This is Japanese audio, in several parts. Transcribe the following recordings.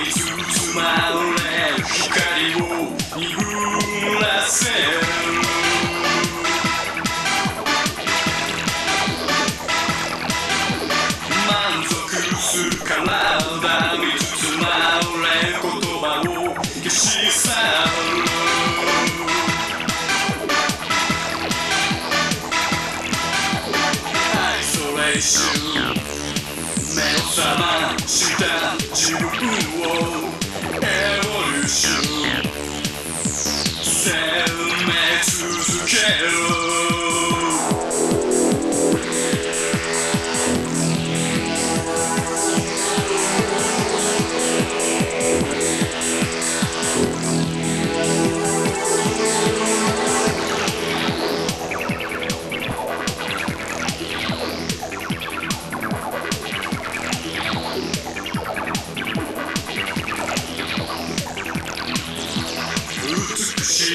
嘘に包まれ光を鈍らせる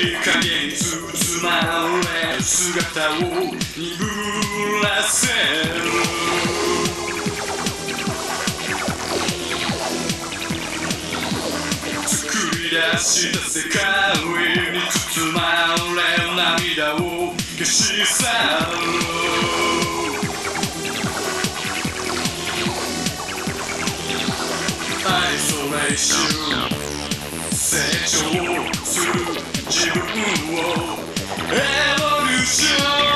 美しい影に包まれる姿を鈍らせる作り出した世界に包まれる涙を消し去るアイソレーション成長する。Evolution.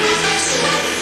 Música